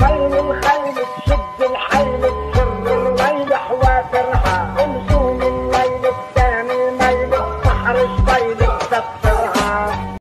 ويل الخيل تشد الحيل تسر الويل حوافرها انزول الليل الثاني ميل الصحر شبيل.